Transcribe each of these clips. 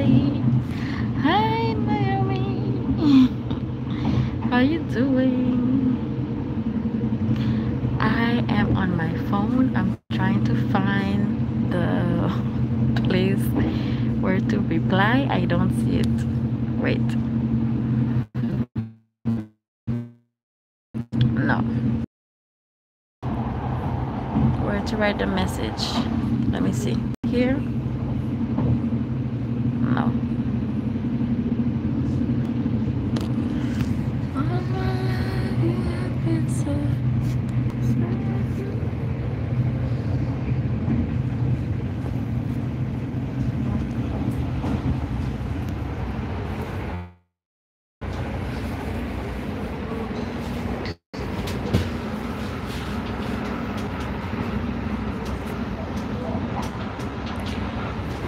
everybody. Hi, Miami. How you doing? I am on my phone. I'm trying to find the place where to reply. I don't see it. Wait. No. Where to write the message? Let me see. Here. No.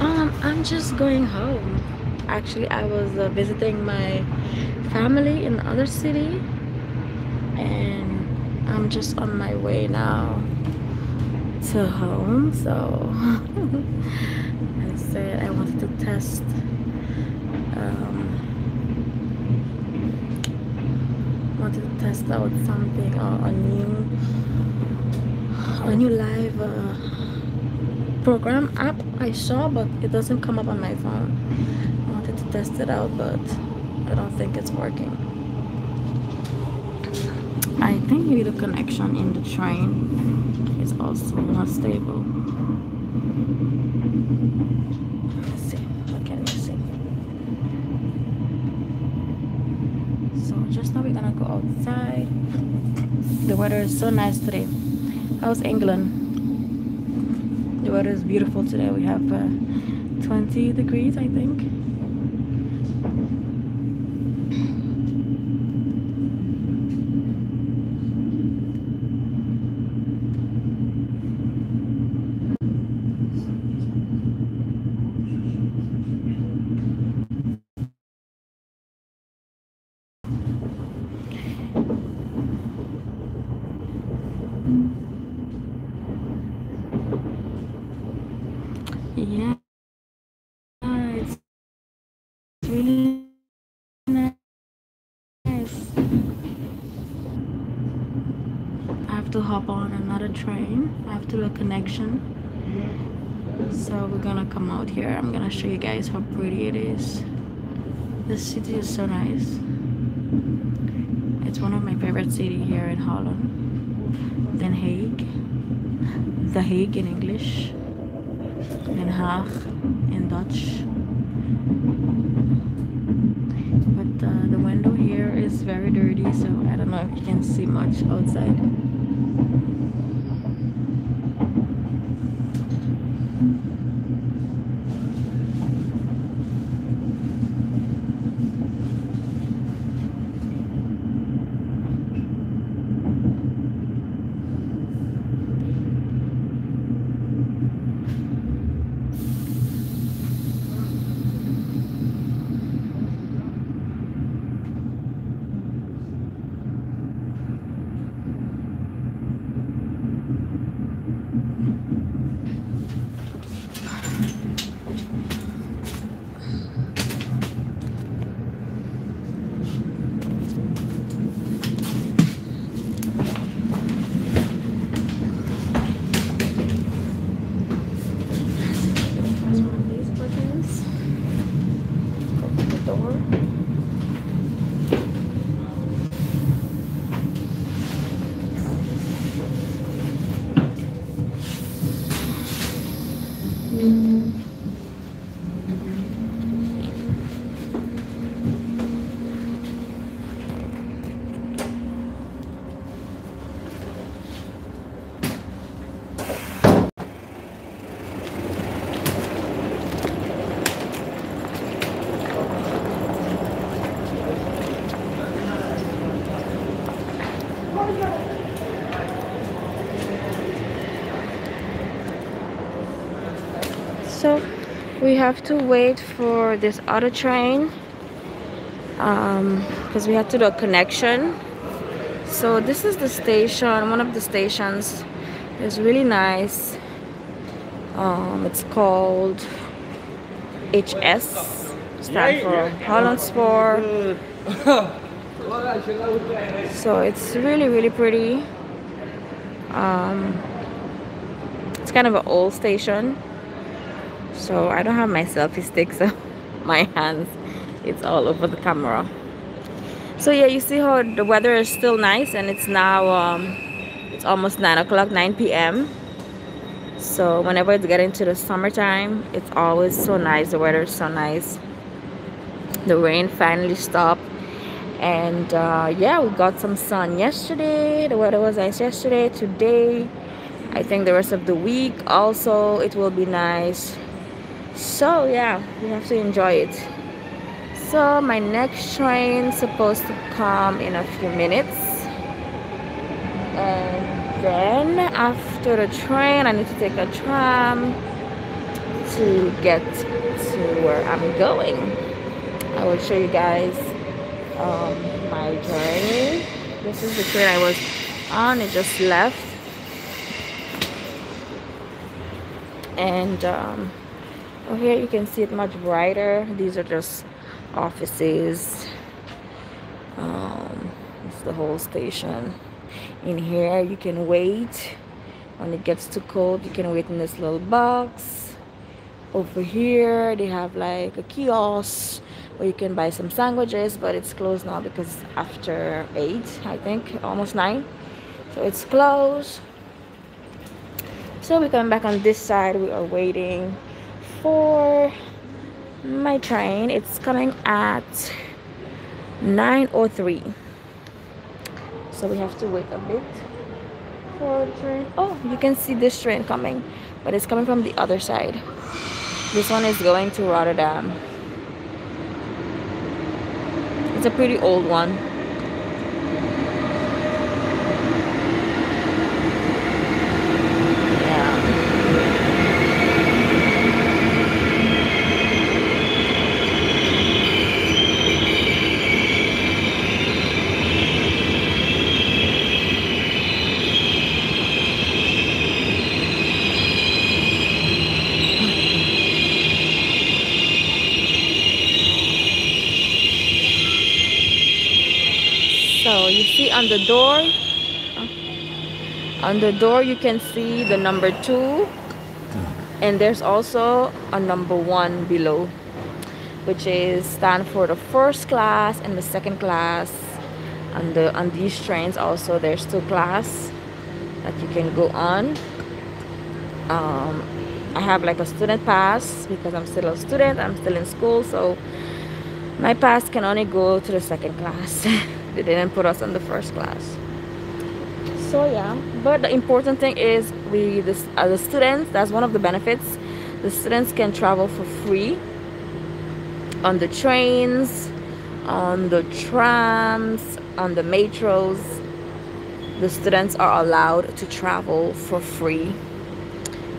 Um, I'm just going home. Actually, I was uh, visiting my family in the other city, and I'm just on my way now to home. So I said I wanted to test. Um, wanted to test out something or a new, a new live. Uh, program app I saw but it doesn't come up on my phone. I wanted to test it out but I don't think it's working. I think maybe the connection in the train is also not stable. Let's see. What can you see? So just now we're gonna go outside. The weather is so nice today. How's England weather is beautiful today. We have uh, 20 degrees I think yeah it's really nice I have to hop on another do a connection. So we're gonna come out here. I'm gonna show you guys how pretty it is. This city is so nice. It's one of my favorite city here in Holland Den Haag The Hague in English. Den Haag in Dutch. But uh, the window here is very dirty, so I don't know if you can see much outside. Have to wait for this other train because we have to do a connection. So this is the station, one of the stations. It's really nice. Um, it's called HS stand for Hollands Spoor. so it's really really pretty. Um, it's kind of an old station. So I don't have my selfie stick, so my hands, it's all over the camera. So yeah, you see how the weather is still nice and it's now, um, it's almost 9 o'clock, 9 p.m. So whenever it's getting to the summertime, it's always so nice. The weather is so nice. The rain finally stopped. And uh, yeah, we got some sun yesterday. The weather was nice yesterday. Today, I think the rest of the week also it will be nice. So yeah, we have to enjoy it. So my next train supposed to come in a few minutes. And then after the train I need to take a tram to get to where I'm going I will show you guys um, my journey this is the train I was on it just left and um, here you can see it much brighter. These are just offices. Um, it's the whole station. In here you can wait. When it gets too cold you can wait in this little box. Over here they have like a kiosk where you can buy some sandwiches but it's closed now because after 8 I think almost 9 so it's closed. So we're coming back on this side. We are waiting for my train. It's coming at 903 so we have to wait a bit for the train. Oh you can see this train coming but it's coming from the other side. This one is going to Rotterdam. It's a pretty old one on the door. On the door you can see the number two. And there's also a number one below which is stand for the first class and the second class. On the on these trains also there's two class that you can go on. Um, I have like a student pass because I'm still a student I'm still in school so my pass can only go to the second class they didn't put us in the first class. So yeah. But the important thing is we this as a students that's one of the benefits. The students can travel for free on the trains on the trams on the metros. The students are allowed to travel for free.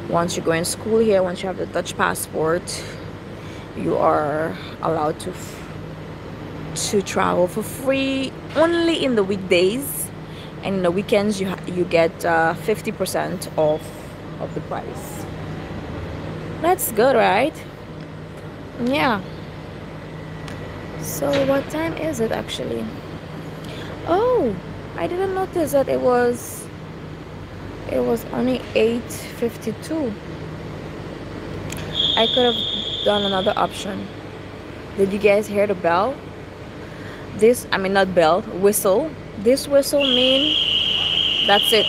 Once you go in school here once you have the dutch passport you are allowed to to travel for free only in the weekdays. And in the weekends you you get 50% uh, off of the price. That's good right? Yeah. So what time is it actually? Oh I didn't notice that it was it was only 8.52 I could have done another option. Did you guys hear the bell this i mean not bell whistle. This whistle mean that's it.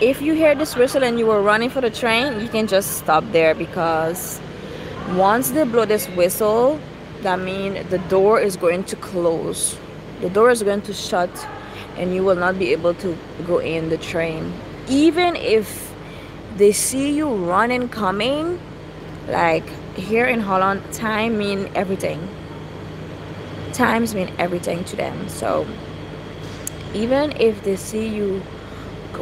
If you hear this whistle and you were running for the train you can just stop there because once they blow this whistle that means the door is going to close. The door is going to shut and you will not be able to go in the train. Even if they see you running coming like here in holland time mean everything times mean everything to them. So even if they see you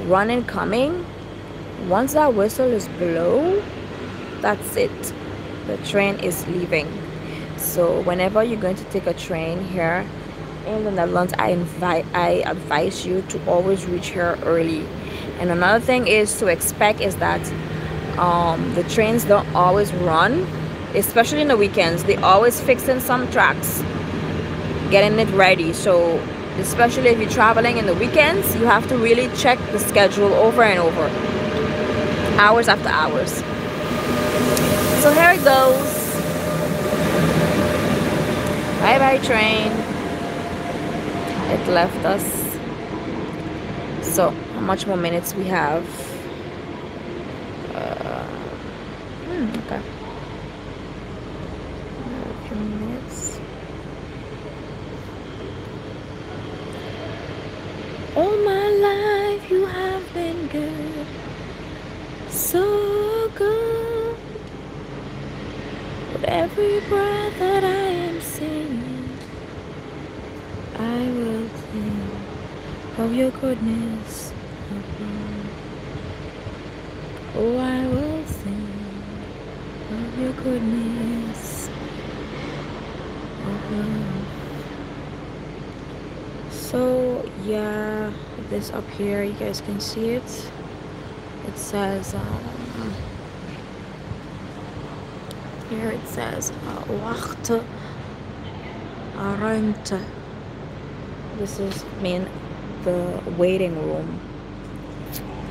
running coming once that whistle is blow that's it. The train is leaving. So whenever you're going to take a train here in the Netherlands I invite I advise you to always reach here early. And another thing is to expect is that um, the trains don't always run especially in the weekends. They always fixing some tracks getting it ready. So especially if you're traveling in the weekends you have to really check the schedule over and over. Hours after hours. So here it goes. Bye bye train. It left us. So how much more minutes we have? Uh, hmm, okay a few minutes all my life you have been good so good with every breath that I am singing I will sing of your goodness. Oh I will sing of your goodness. So yeah this up here you guys can see it it says um, here it says وقت ruimte this is mean the waiting room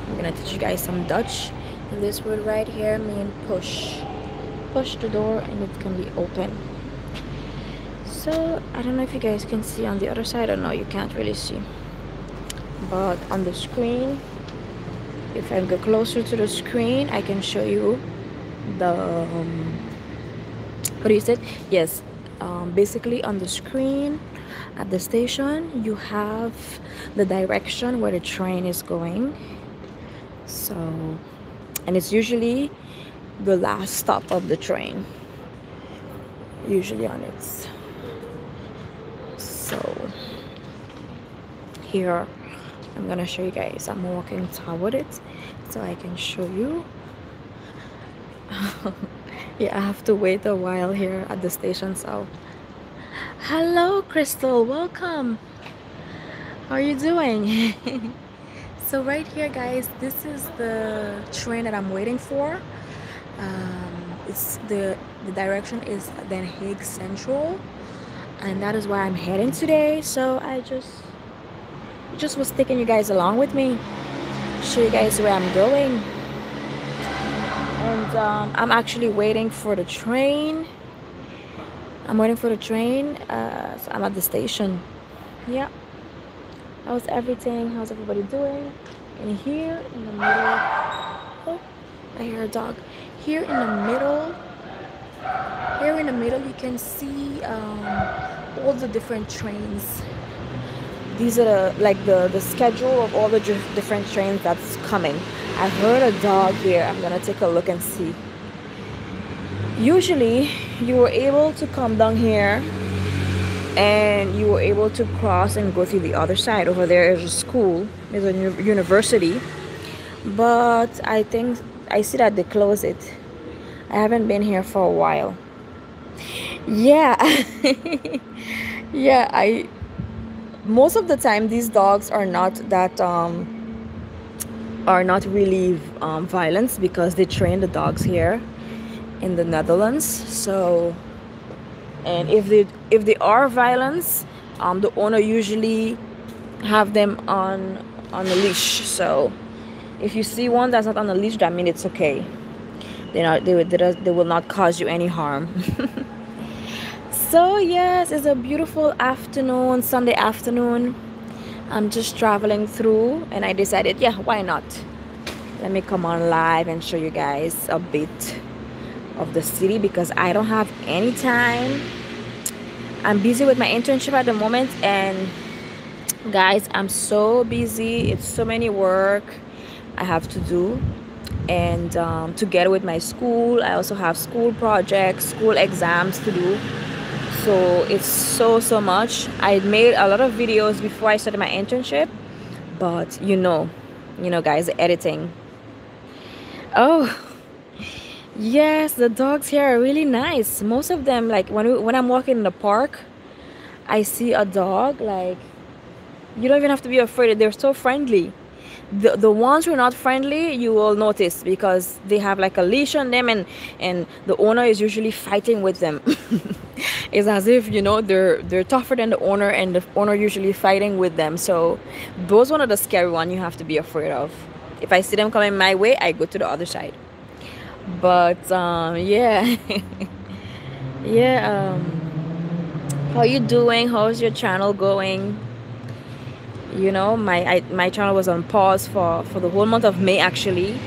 I'm gonna teach you guys some Dutch and this word right here mean push push the door and it can be open so I don't know if you guys can see on the other side or no you can't really see but on the screen if I get closer to the screen I can show you the um, what you said yes um, basically on the screen at the station you have the direction where the train is going. So and it's usually the last stop of the train. Usually on its so here I'm gonna show you guys. I'm walking toward it so I can show you. Yeah I have to wait a while here at the station so. Hello Crystal welcome. How are you doing? So right here guys this is the train that I'm waiting for. Um, it's the the direction is Den Haag Centraal and that is where I'm heading today. So I just just was taking you guys along with me show you guys where I'm going. And um, I'm actually waiting for the train. I'm waiting for the train uh, so I'm at the station. Yeah. How's everything? How's everybody doing? And here in the middle. Oh I hear a dog. Here in the middle. Here in the middle you can see um, all the different trains these are the, like the the schedule of all the different trains that's coming. I heard a dog here. I'm gonna take a look and see. Usually you were able to come down here and you were able to cross and go to the other side. Over there is a school there's a university. But i think i see that they close it. I haven't been here for a while. Yeah. Yeah i most of the time these dogs are not that um, are not really um, violent because they train the dogs here in the Netherlands. So and if they if they are violent um, the owner usually have them on on a leash. So if you see one that's not on a leash that means it's okay. They not they, they, they will not cause you any harm so yes it's a beautiful afternoon sunday afternoon. I'm just traveling through and i decided yeah why not? Let me come on live and show you guys a bit of the city because i don't have any time. I'm busy with my internship at the moment and guys i'm so busy. It's so many work i have to do. And um, together with my school i also have school projects school exams to do so it's so so much. I made a lot of videos before i started my internship but you know you know guys editing. Oh yes the dogs here are really nice. Most of them like when, we, when i'm walking in the park i see a dog like you don't even have to be afraid. They're so friendly the, the ones who are not friendly you will notice because they have like a leash on them and and the owner is usually fighting with them. It's as if you know they're they're tougher than the owner and the owner usually fighting with them. So those one of the scary one you have to be afraid of. If i see them coming my way i go to the other side. But um yeah. Yeah um how you doing? How's your channel going you know my I, my channel was on pause for for the whole month of May actually.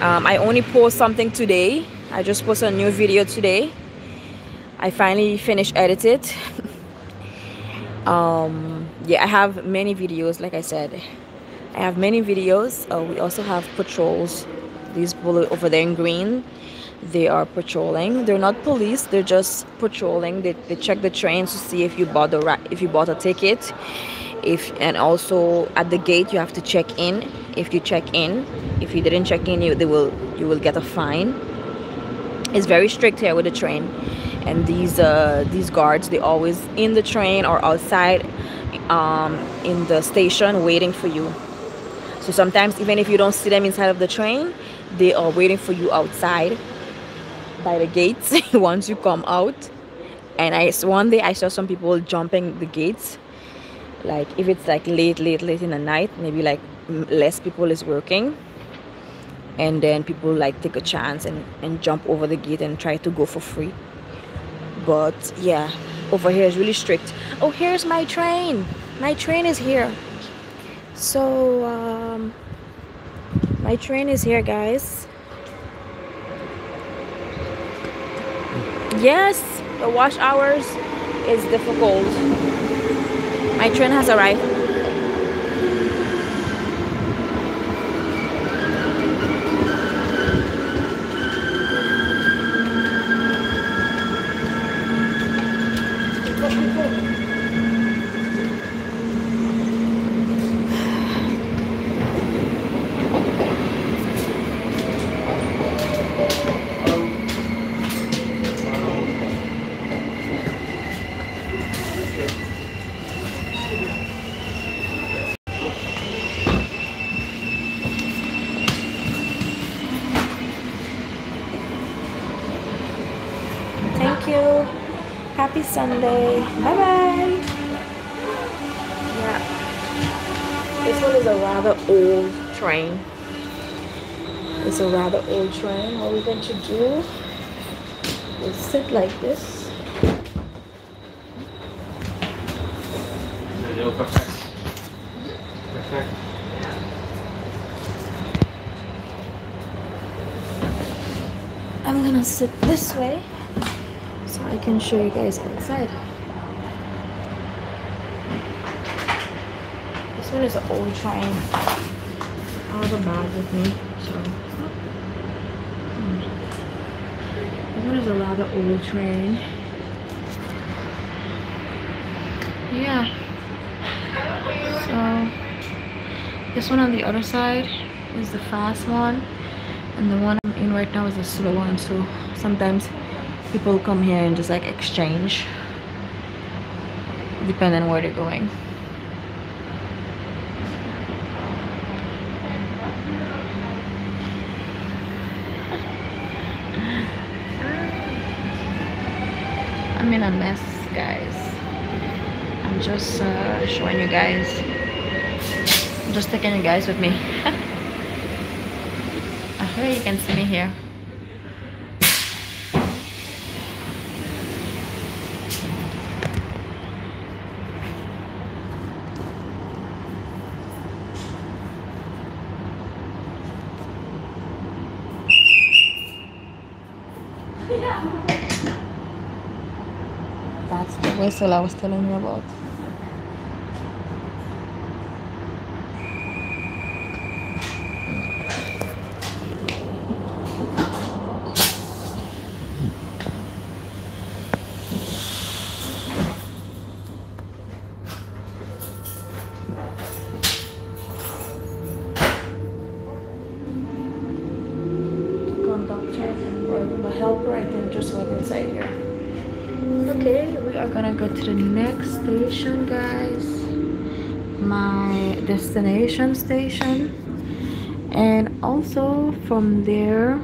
Um, I only post something today. I just posted a new video today. I finally finished edited. Um, yeah I have many videos like I said. I have many videos. Uh, we also have patrols. These bullet over there in green they are patrolling. They're not police they're just patrolling. They, they check the trains to see if you bought the if you bought a ticket if and also at the gate you have to check in. If you check in if you didn't check in you they will you will get a fine. It's very strict here with the train. And these uh, these guards they always in the train or outside um, in the station waiting for you. So sometimes even if you don't see them inside of the train they are waiting for you outside by the gates once you come out. And I one day I saw some people jumping the gates like if it's like late late late in the night maybe like less people is working. And then people like take a chance and and jump over the gate and try to go for free. But yeah over here is really strict. Oh here's my train. My train is here. So um my train is here guys. Yes the wash hours is difficult my train has arrived. Sunday. Bye bye. Yeah. This one is a rather old train. It's a rather old train. What we're going to do is sit like this. Perfect. I'm gonna sit this way so I can show you guys outside. This one is an old train. I have a bag with me, so. This one is a rather old train. Yeah. So, this one on the other side is the fast one. And the one I'm in right now is the slow one, so sometimes people come here and just like exchange depending on where they're going. I'm in a mess guys. I'm just uh, showing you guys. I'm just taking you guys with me. I hope you can see me here That's the whistle I was telling you about. helper I can just walk inside here okay we are gonna go to the next station guys my destination station. And also from there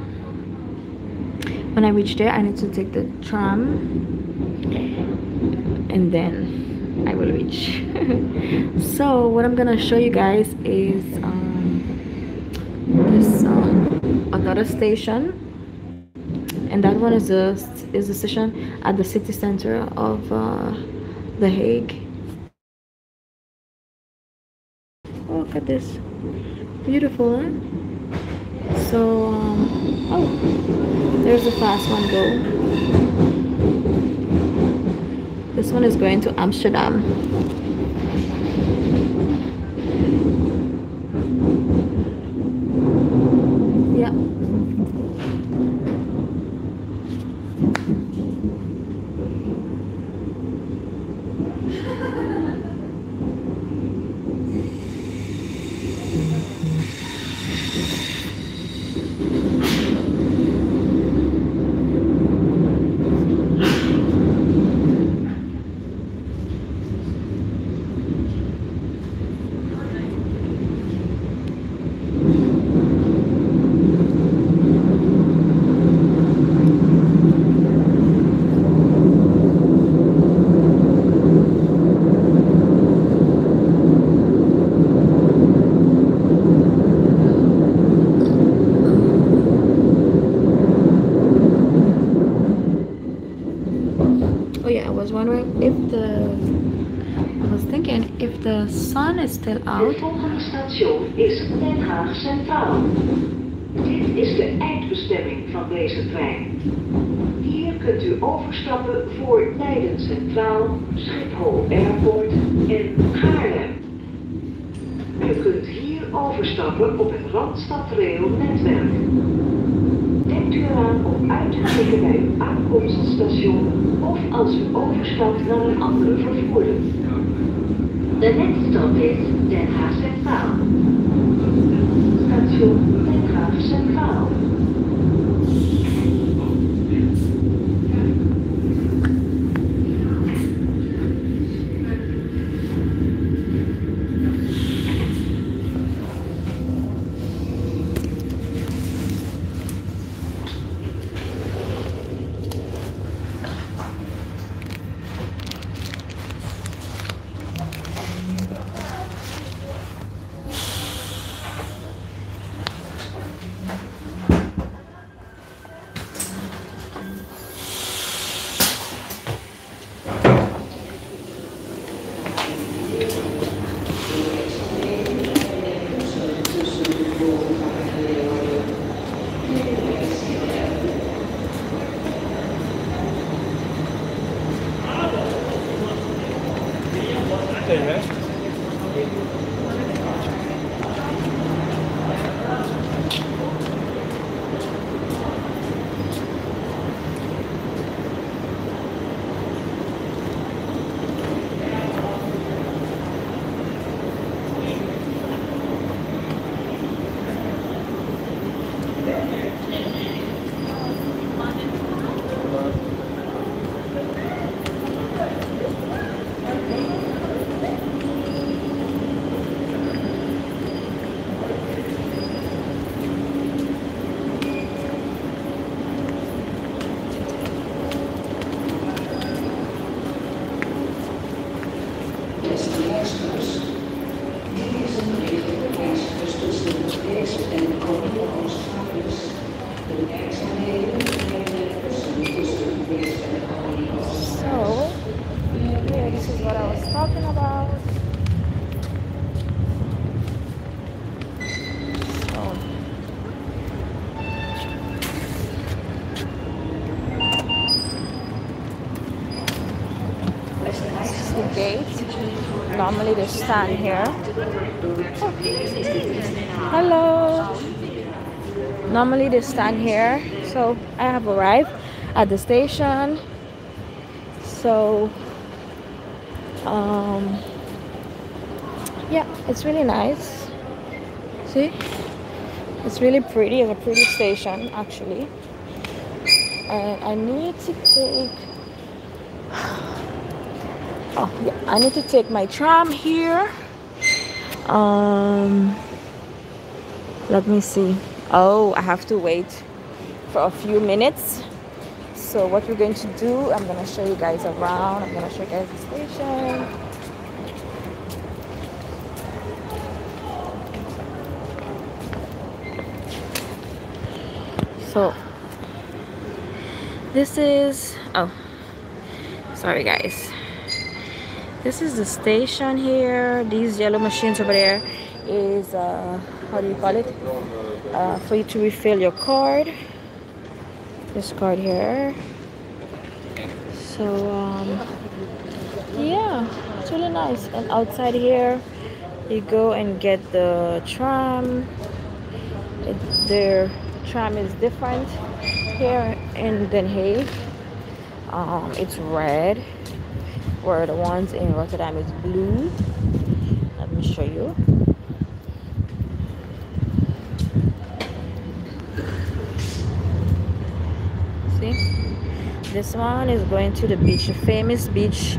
when I reach there I need to take the tram. And then I will reach. So what I'm gonna show you guys is um, this uh, another station. And that one is a is a station at the city center of uh, The Hague look at this. Beautiful huh? so um, oh there's a fast one go. This one is going to Amsterdam Het volgende station is Den Haag Centraal. Dit is de eindbestemming van deze trein. Hier kunt u overstappen voor Leiden Centraal, Schiphol Airport en Haarlem. U kunt hier overstappen op het Randstad Rail netwerk. Denkt u eraan om uit te klikken bij uw aankomststation of als u overstapt naar een andere vervoerder. The next stop is Den Haag Centraal. Station Den Haag Centraal. Normally they stand here. Oh. Hello. Normally they stand here. So I have arrived at the station. So um yeah, it's really nice. See? It's really pretty. It's a pretty station actually. And I need to take Oh. I need to take my tram here. Um let me see. Oh i have to wait for a few minutes. So what we're going to do i'm going to show you guys around. I'm going to show you guys the station. So this is oh sorry guys this is the station here. These yellow machines over there is uh how do you call it? Uh, for you to refill your card. This card here. So um, yeah it's really nice. And outside here you go and get the tram. It, their tram is different here in Den Haag um, it's red where the ones in Rotterdam is blue. Let me show you. See? This one is going to the beach a famous beach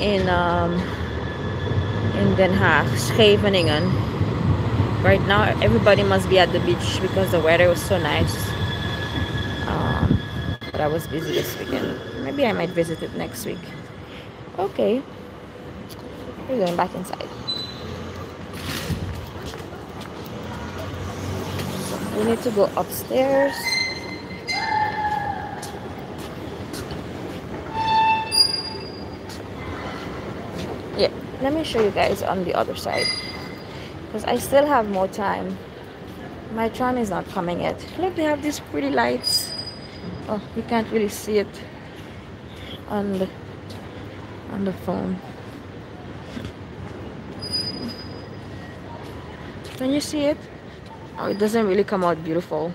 in um, in Den Haag Scheveningen. Right now everybody must be at the beach because the weather was so nice. Um, but I was busy this weekend. Maybe I might visit it next week okay. We're going back inside. We need to go upstairs. Yeah, let me show you guys on the other side. Because I still have more time. My tram is not coming yet. Look they have these pretty lights. Oh you can't really see it on the on the phone. Can you see it? Oh it doesn't really come out beautiful.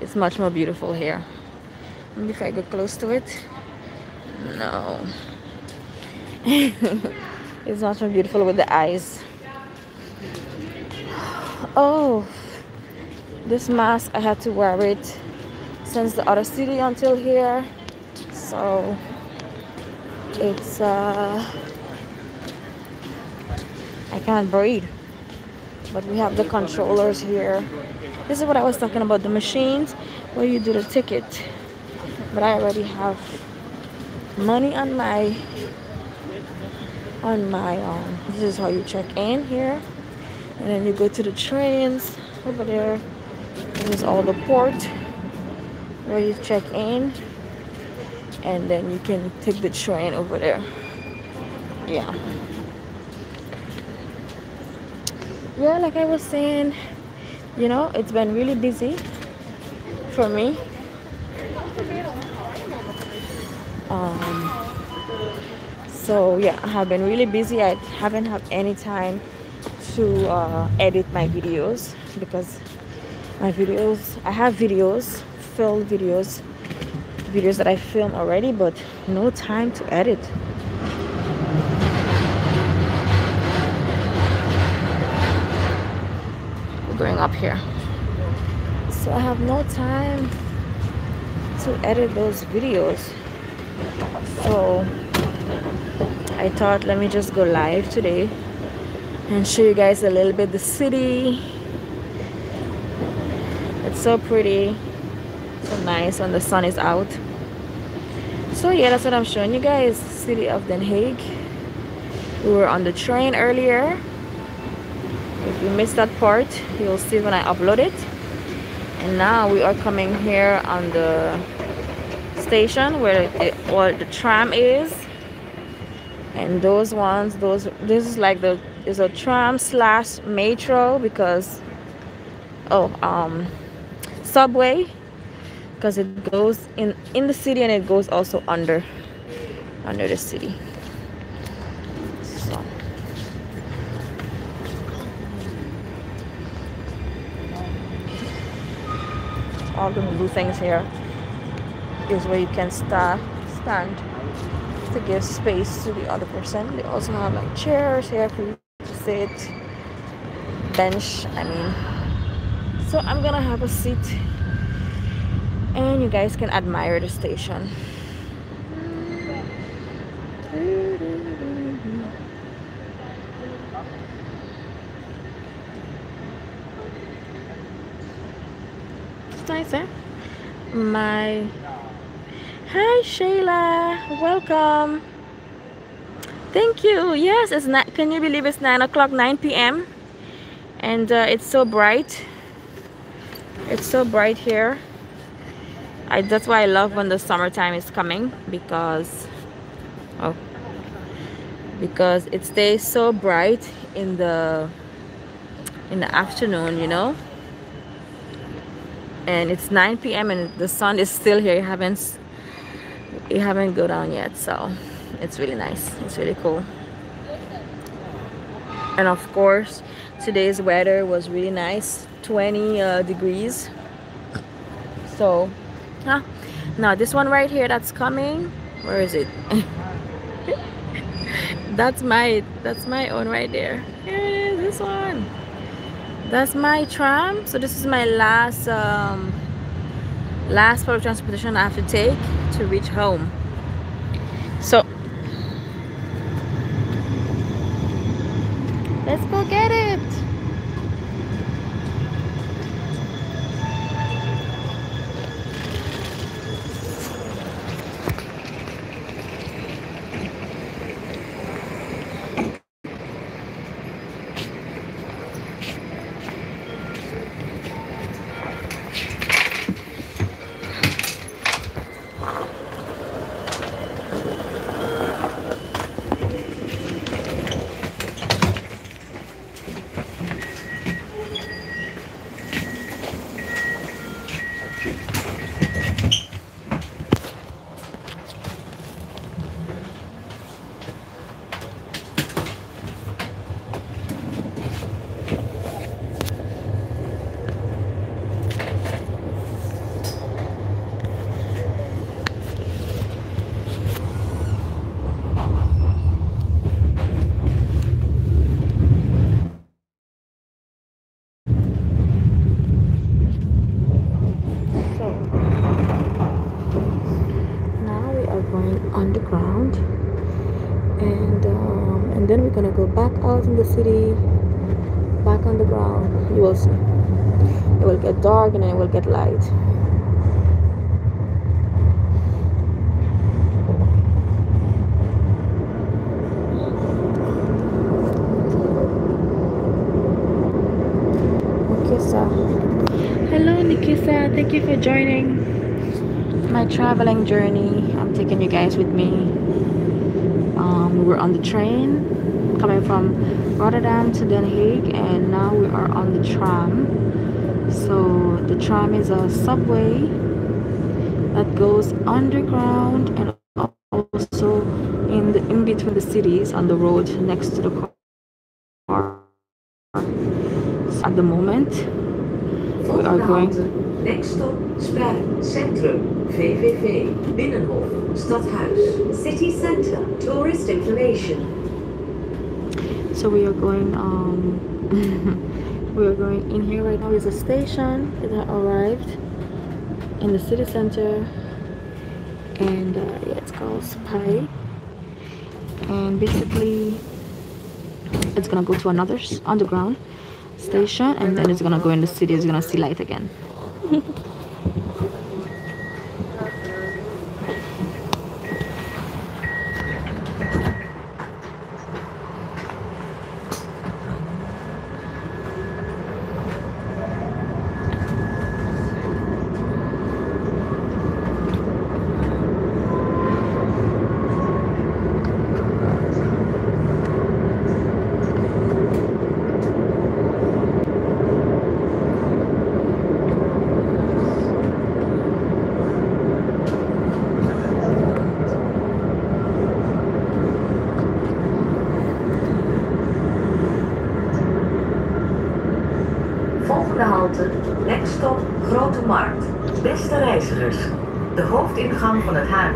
It's much more beautiful here. Maybe if I get close to it. No. It's much more beautiful with the eyes. Oh, this mask, I had to wear it since the other city until here. So it's, uh, I can't breathe. But we have the controllers here. This is what I was talking about, the machines where you do the ticket. But I already have money on my on my um this is how you check in here and then you go to the trains over there this is all the port where you check in and then you can take the train over there. Yeah. Yeah like i was saying you know it's been really busy for me. Um so yeah i have been really busy. I haven't had any time to uh, edit my videos because my videos i have videos filled videos videos that i film already but no time to edit. We're going up here. So i have no time to edit those videos. So I thought let me just go live today and show you guys a little bit the city. It's so pretty so nice when the sun is out so yeah that's what I'm showing you guys. City of Den Haag. We were on the train earlier. If you missed that part you'll see when I upload it. And now we are coming here on the station where the, where the tram is. And those ones those this is like the is a tram slash metro because oh um subway because it goes in in the city and it goes also under under the city so all the blue things here is where you can start stand to give space to the other person. They also have like chairs here for you to sit, bench, I mean. So I'm gonna have a seat and you guys can admire the station. It's nice eh? My hi Shayla. Welcome. Thank you. Yes it's not can you believe it's 9 o'clock 9 p.m and uh, it's so bright. It's so bright here. I that's why I love when the summertime is coming because oh because it stays so bright in the in the afternoon, you know. And it's 9 p.m. and the sun is still here. You haven't it haven't go down yet so it's really nice it's really cool and of course today's weather was really nice 20 uh, degrees so huh? Now this one right here that's coming where is it? That's my that's my own right there. Here it is this one. That's my tram. So this is my last um last public transportation I have to take to reach home. So let's go get it. In the city back on the ground you will see. It will get dark and then it will get light. Hello Nikisa. Thank you for joining. My traveling journey. I'm taking you guys with me um, we were on the train coming from Rotterdam to Den Haag and now we are on the tram so the tram is a subway that goes underground and also in the in between the cities on the road next to the car at the moment we are going Next stop, Spui, Centrum, VVV, Binnenhof, Stadhuis, City Center, Tourist Information. So we are going um we are going in here right now. Is a station it arrived in the city center. And uh, yeah it's called Spui. And basically it's gonna go to another underground station and then it's gonna go in the city. It's gonna see light again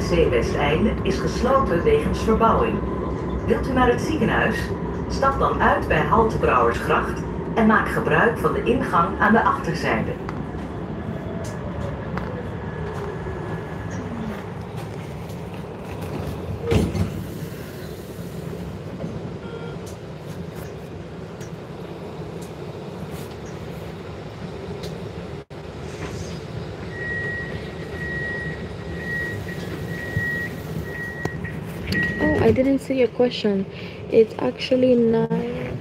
HMC Westeinde is gesloten wegens verbouwing. Wilt u naar het ziekenhuis? Stap dan uit bij Halte Brouwersgracht en maak gebruik van de ingang aan de achterzijde. Didn't see your question. It's actually nine.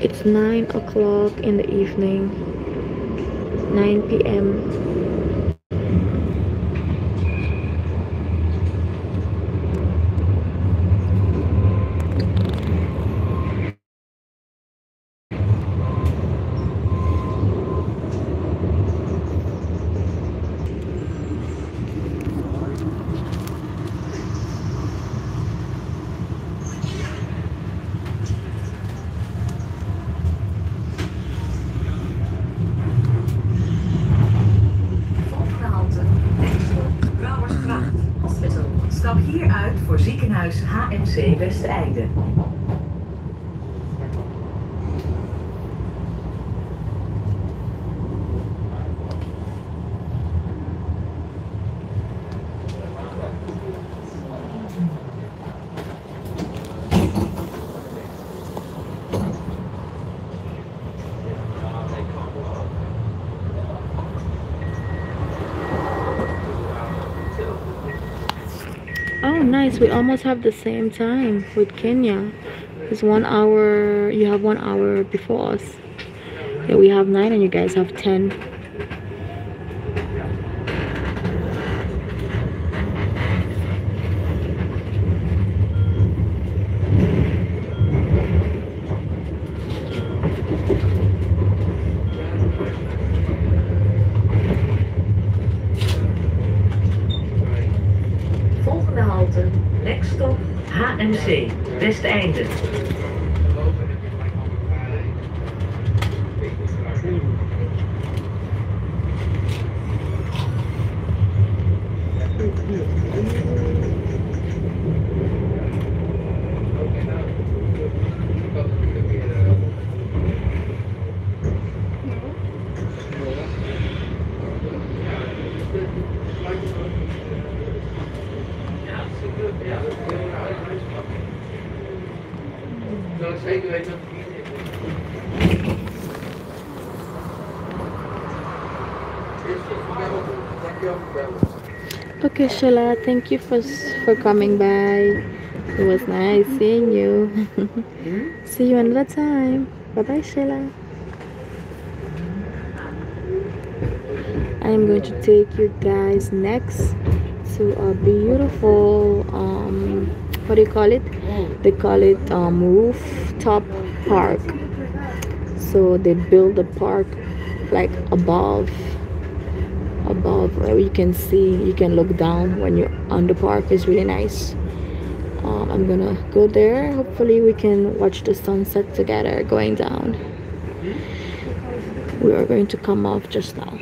It's nine o'clock in the evening. 9 p.m. HMC Westeinde. We almost have the same time with Kenya. It's one hour you have one hour before us. Yeah we have nine and you guys have ten Okay, Sheila, thank you for for coming by. It was nice seeing you. See you another time. Bye bye, Sheila. I'm going to take you guys next to a beautiful um what do you call it? They call it um rooftop park. So they build the park like above above where you can see you can look down when you're on the park. Is really nice. Um, I'm gonna go there. Hopefully we can watch the sunset together going down. We are going to come off just now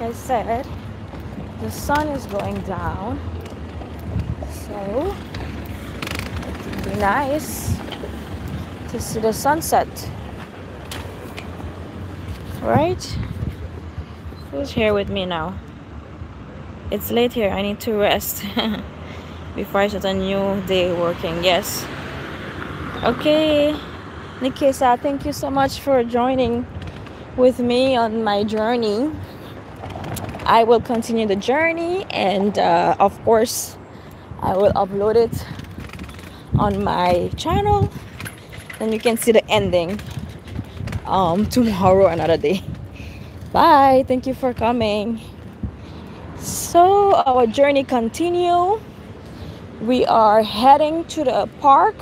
like I said, the sun is going down. So it would be nice to see the sunset. Right? Who's here with me now? It's late here. I need to rest before I start a new day working. Yes. Okay. Nikisa, thank you so much for joining with me on my journey. I will continue the journey and, uh, of course, I will upload it on my channel. and you can see the ending um, tomorrow, another day. Bye. Thank you for coming. So our journey continue. We are heading to the park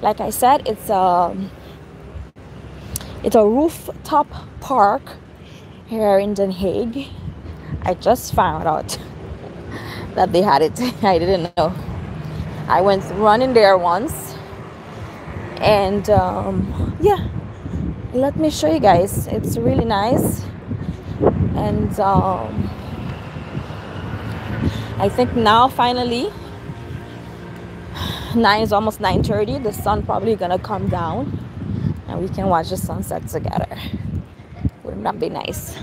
like I said, it's a it's a rooftop park here in Den Haag. I just found out that they had it. I didn't know. I went running there once, and um, yeah, let me show you guys. It's really nice, and um, I think now finally 9 is almost 9.30 the sun probably gonna come down and we can watch the sunset together wouldn't that be nice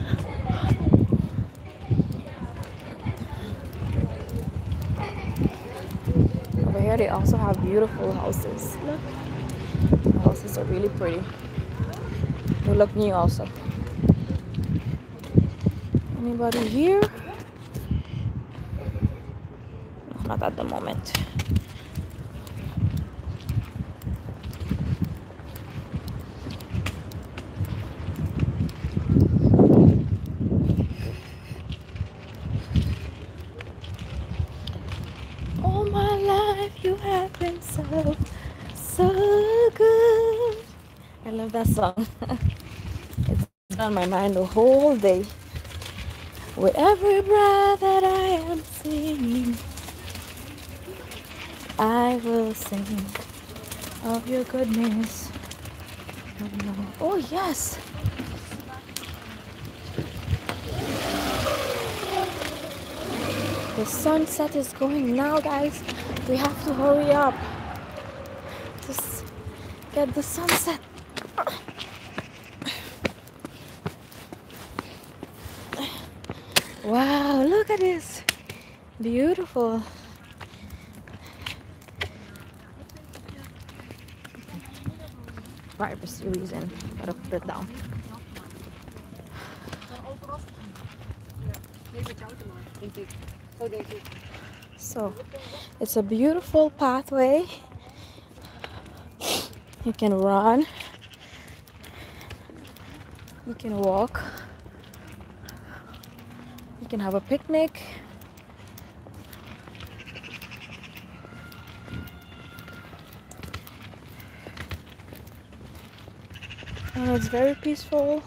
they also have beautiful houses. Look. The houses are really pretty. They look new also. Anybody here? Not at the moment so, so good. That song. it's on my mind the whole day. With every breath that I am singing, I will sing of your goodness. Oh, yes. The sunset is going now, guys. We have to hurry up Just get the sunset. Wow, look at this. Beautiful. Privacy reason. Gotta put it down. So, it's a beautiful pathway you can run can walk. You can have a picnic. And it's very peaceful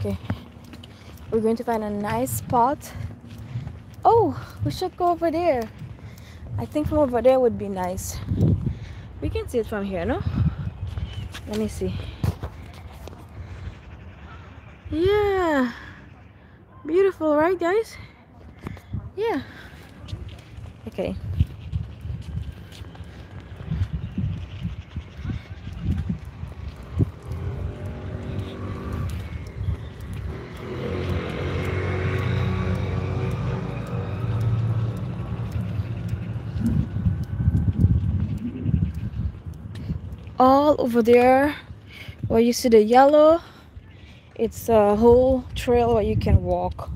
okay we're going to find a nice spot. Oh we should go over there. I think from over there would be nice. We can see it from here no? Let me see. Yeah. Beautiful right guys? Yeah. Okay all over there where you see the yellow. It's a whole trail where you can walk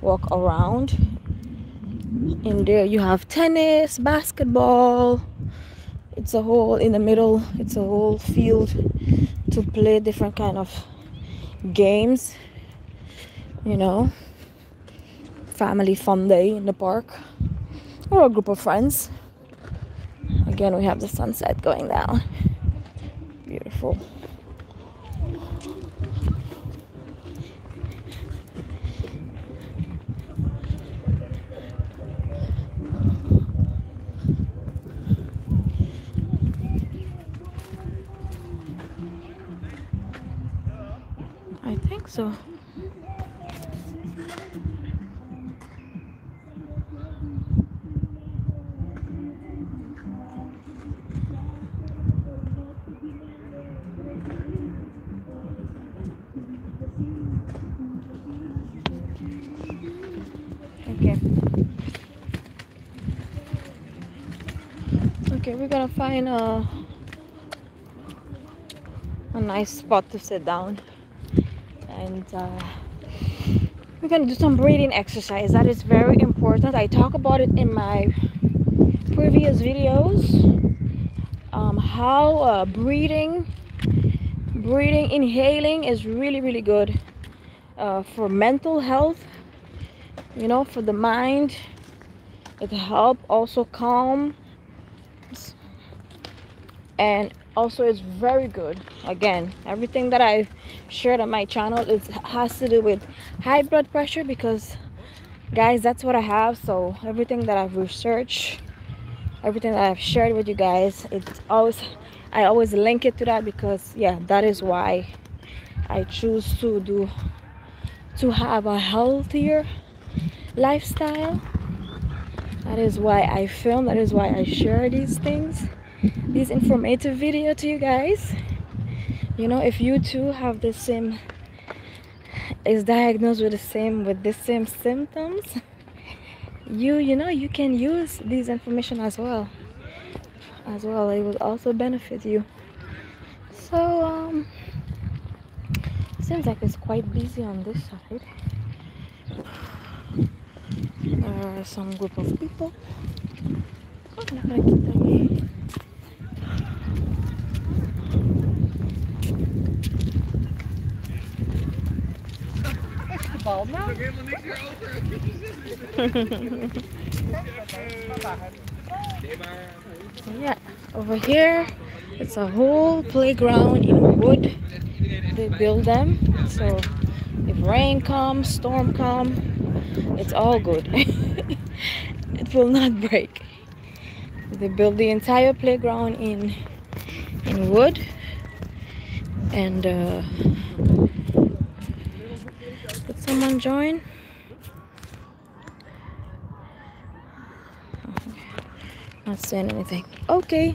walk around. In there you have tennis basketball. It's a whole in the middle it's a whole field to play different kind of games you know. Family fun day in the park or a group of friends. Again, we have the sunset going down. Beautiful. I think so. Okay. Okay, we're gonna find a a nice spot to sit down. And uh, we're gonna do some breathing exercise. That is very important. I talk about it in my previous videos. Um, how uh, breathing breathing inhaling is really really good uh, for mental health you know for the mind. It help also calm and also it's very good. Again everything that i've shared on my channel is has to do with high blood pressure because guys that's what i have. So everything that i've researched everything that i've shared with you guys it's always i always link it to that because yeah that is why i choose to do to have a healthier lifestyle. That is why i film that is why i share these things this informative video to you guys. You know if you too have the same is diagnosed with the same with the same symptoms you you know you can use this information as well. As well it will also benefit you. So um seems like it's quite busy on this side. There are some group of people. Oh, yeah over here it's a whole playground in wood. They build them so if rain comes storm comes, it's all good. It will not break. They build the entire playground in in wood and uh, did someone join? Not saying anything. Okay.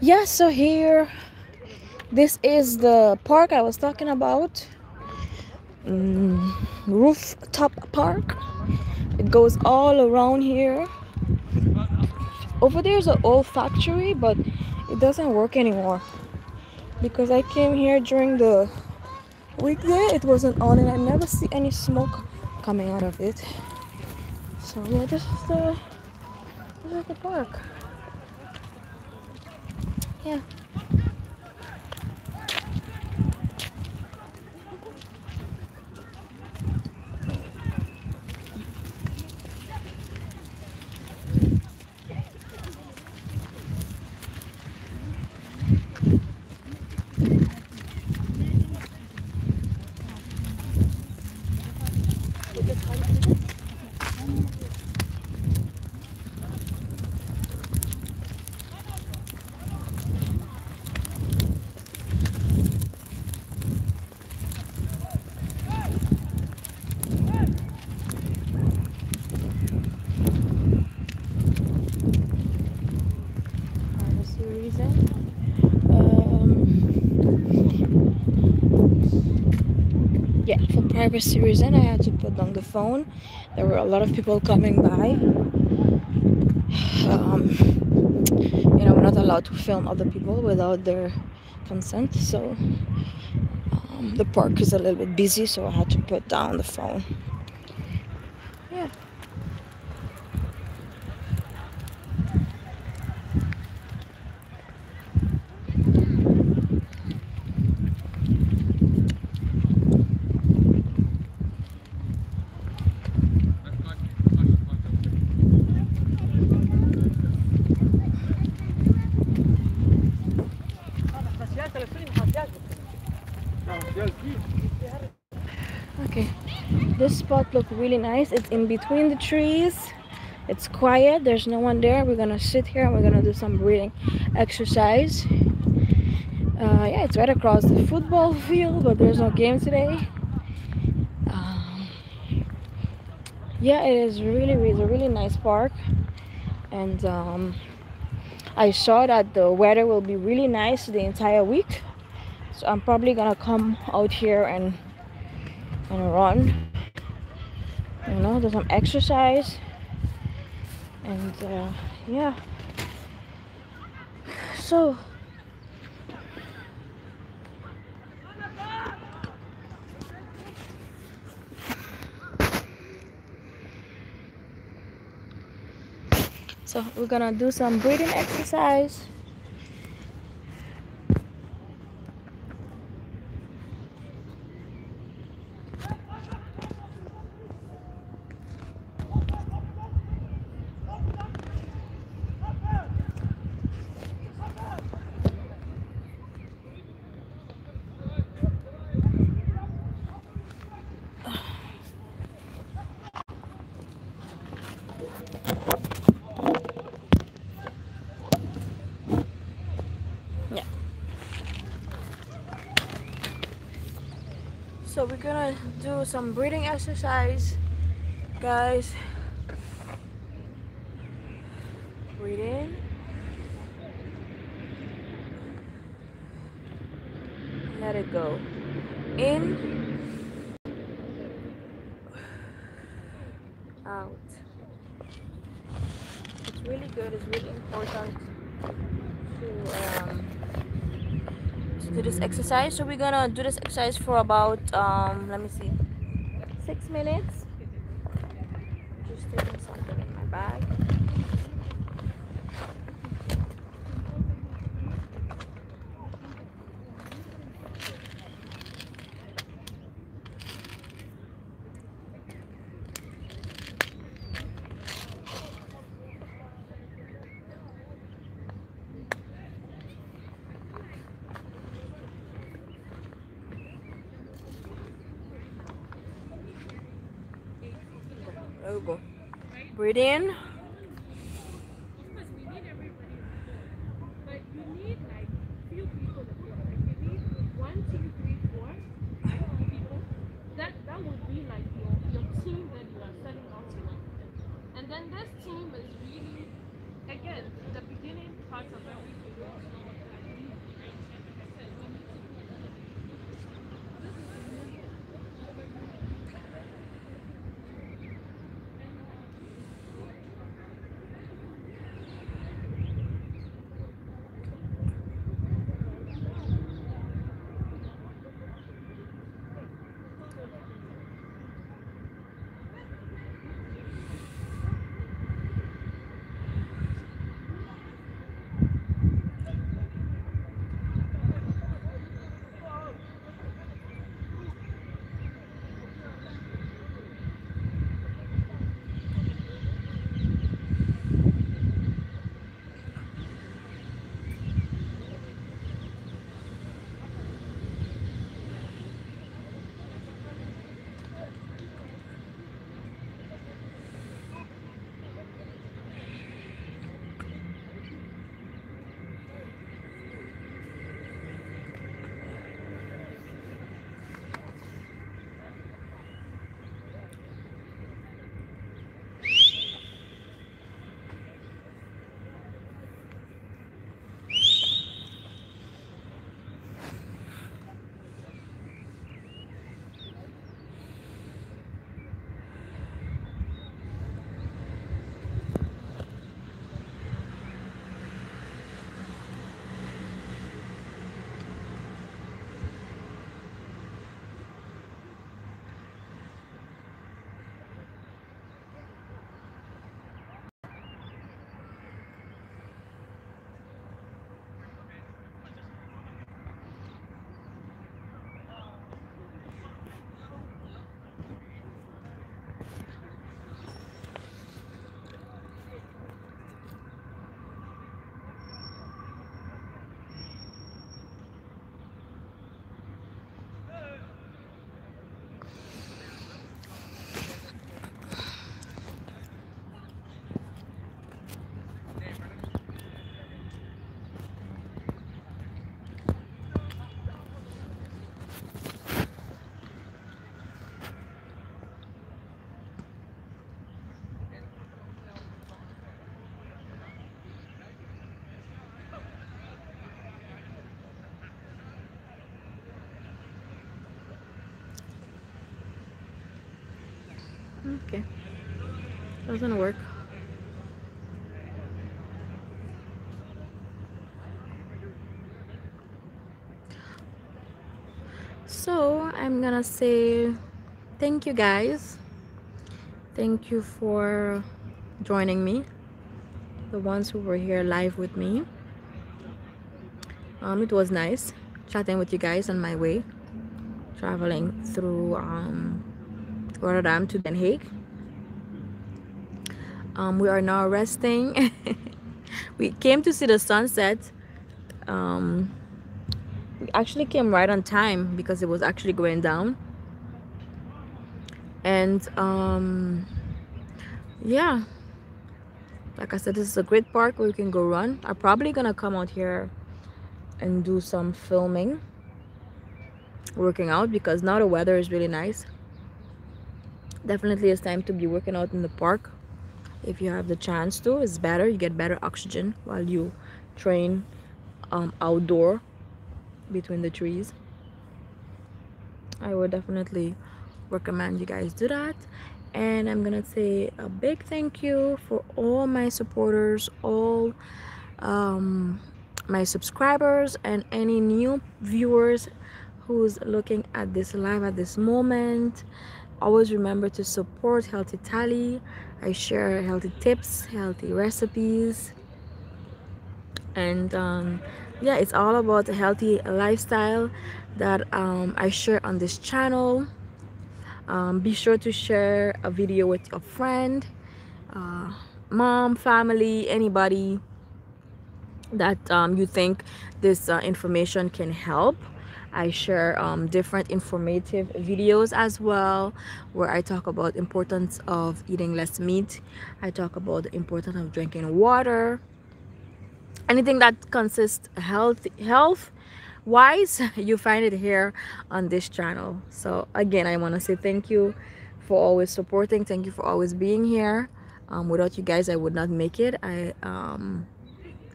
Yeah so here this is the park i was talking about. Mm, rooftop park. It goes all around here. Over there's an old factory but it doesn't work anymore because i came here during the weekday it wasn't on and i never see any smoke coming out of it. So yeah this is the this is the park. Yeah privacy reason. Um, for reason, I had to put down the phone. There were a lot of people coming by. Um, you know, not allowed to film other people without their consent, so um, the park is a little bit busy, so I had to put down the phone. Yeah. Okay, this spot look really nice. It's in between the trees. It's quiet. There's no one there. We're gonna sit here and we're gonna do some breathing exercise. Uh, yeah, it's right across the football field, but there's no game today. Um, yeah, it is really, really, really nice park, and um, I saw that the weather will be really nice the entire week. So I'm probably gonna come out here and and run. You know, do some exercise. And uh, yeah. So so we're gonna do some breathing exercise so we're gonna do some breathing exercise guys breathe in let it go in out it's really good it's really important to um, do this exercise. So we're gonna do this exercise for about um let me see. Six minutes just taking something in my bag there we go breathe in Okay. Doesn't work. So I'm gonna say thank you guys. Thank you for joining me. The ones who were here live with me. Um, it was nice chatting with you guys on my way traveling through um, Rotterdam to Den Haag. Um, we are now resting. we came to see the sunset. Um, we actually came right on time because it was actually going down. And um, yeah, like I said, this is a great park where you can go run. I'm probably gonna come out here and do some filming working out because now the weather is really nice definitely it's time to be working out in the park. If you have the chance to it's better. You get better oxygen while you train um, outdoor between the trees. I would definitely recommend you guys do that. And I'm gonna say a big thank you for all my supporters all um, my subscribers and any new viewers who's looking at this live at this moment always remember to support Healthy Talie. I share healthy tips healthy recipes. And um, yeah it's all about a healthy lifestyle that um, i share on this channel. Um, be sure to share a video with a friend uh, mom family anybody that um, you think this uh, information can help I share um, different informative videos as well where I talk about importance of eating less meat. I talk about the importance of drinking water. Anything that consists health health wise you find it here on this channel. So again I want to say thank you for always supporting. Thank you for always being here. Um, without you guys I would not make it. I um,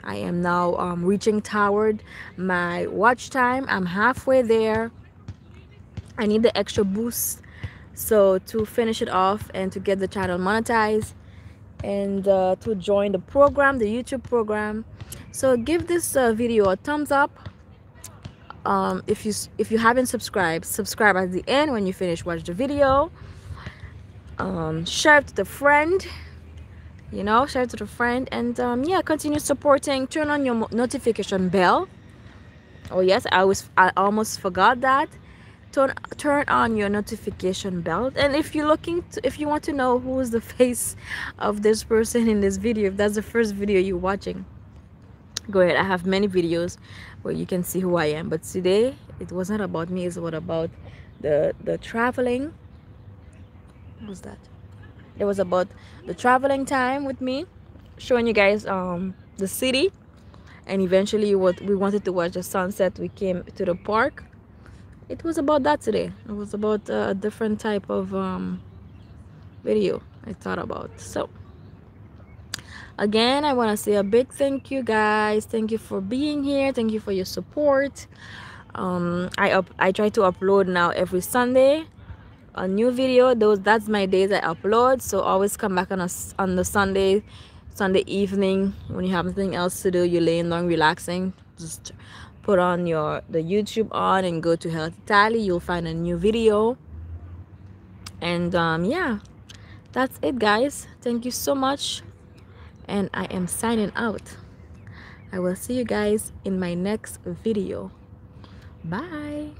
I am now um, reaching toward my watch time. I'm halfway there. I need the extra boost. So to finish it off and to get the channel monetized and uh, to join the program, the YouTube program. So give this uh, video a thumbs up. Um, if you if you haven't subscribed, subscribe at the end when you finish watch the video. Um, share it to the friend you know share it to a friend. And um, yeah continue supporting. Turn on your notification bell. Oh yes i was i almost forgot that. Turn turn on your notification bell. And if you're looking to, if you want to know who is the face of this person in this video if that's the first video you're watching go ahead. I have many videos where you can see who i am. But today it was not about me. It's what about the the traveling. What was that it was about the traveling time with me showing you guys um the city. And eventually what we wanted to watch the sunset. We came to the park. It was about that today. It was about a different type of um video i thought about. So again i want to say a big thank you guys. Thank you for being here. Thank you for your support. Um i up i try to upload now every sunday a new video. Those that's my days i upload. So always come back on us on the sunday sunday evening when you have nothing else to do. You're laying down relaxing. Just put on your the youtube on and go to Healthy Talie you'll find a new video. And um yeah. That's it guys. Thank you so much. And i am signing out. I will see you guys in my next video. Bye